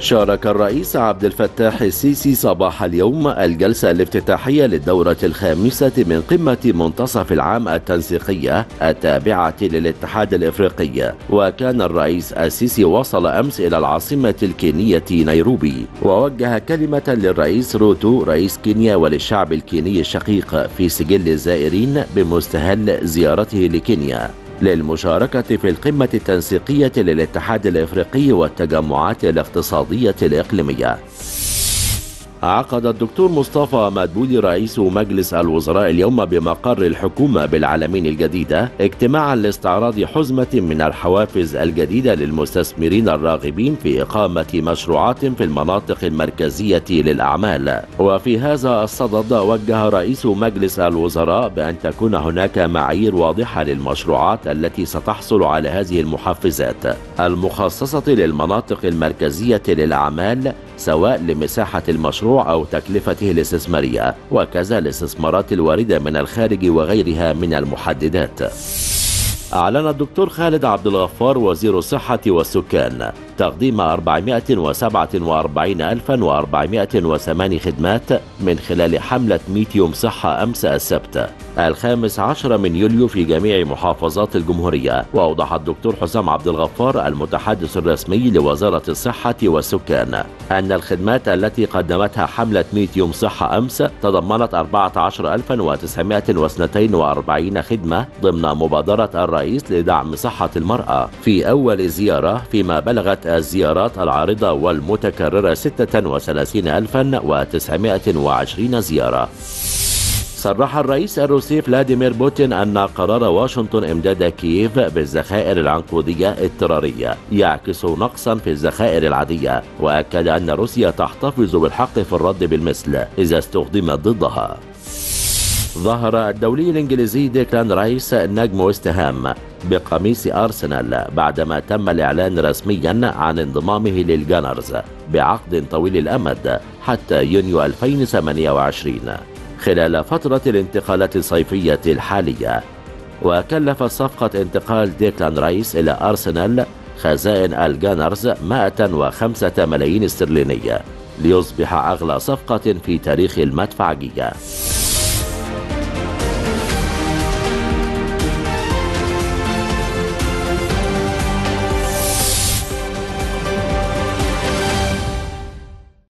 شارك الرئيس عبد الفتاح السيسي صباح اليوم الجلسة الافتتاحية للدورة الخامسة من قمة منتصف العام التنسيقية التابعة للاتحاد الإفريقي. وكان الرئيس السيسي وصل أمس إلى العاصمة الكينية نيروبي. ووجه كلمة للرئيس روتو رئيس كينيا وللشعب الكيني الشقيق في سجل الزائرين بمستهل زيارته لكينيا. للمشاركة في القمة التنسيقية للاتحاد الإفريقي والتجمعات الاقتصادية الإقليمية. عقد الدكتور مصطفى مدبولي رئيس مجلس الوزراء اليوم بمقر الحكومة بالعالمين الجديدة اجتماعا لاستعراض حزمة من الحوافز الجديدة للمستثمرين الراغبين في إقامة مشروعات في المناطق المركزية للأعمال. وفي هذا الصدد وجه رئيس مجلس الوزراء بأن تكون هناك معايير واضحة للمشروعات التي ستحصل على هذه المحفزات. المخصصة للمناطق المركزية للأعمال سواء لمساحة المشروع أو تكلفته الاستثمارية وكذا الاستثمارات الواردة من الخارج وغيرها من المحددات. أعلن الدكتور خالد عبد الغفار وزير الصحة والسكان تقديم 447408 خدمات من خلال حملة 100 يوم صحة أمس السبت الخامس عشر من يوليو في جميع محافظات الجمهورية. وأوضح الدكتور حسام عبد الغفار المتحدث الرسمي لوزارة الصحة والسكان أن الخدمات التي قدمتها حملة 100 يوم صحة أمس تضمنت 14942 خدمة ضمن مبادرة الرئيس لدعم صحة المرأة في أول زيارة فيما بلغت الزيارات العارضة والمتكررة 36920 زيارة. صرح الرئيس الروسي فلاديمير بوتين أن قرار واشنطن إمداد كييف بالذخائر العنقودية اضطرارية يعكس نقصا في الذخائر العادية وأكد أن روسيا تحتفظ بالحق في الرد بالمثل إذا استخدم ضدها. ظهر الدولي الإنجليزي ديكلان رايس نجم وست هام بقميص أرسنال بعدما تم الإعلان رسميا عن انضمامه للجانرز بعقد طويل الأمد حتى يونيو 2028 خلال فترة الانتقالات الصيفية الحالية. وكلفت صفقة انتقال ديكلان رايس إلى أرسنال خزائن الجانرز 105 ملايين استرلينية ليصبح أغلى صفقة في تاريخ المدفعجية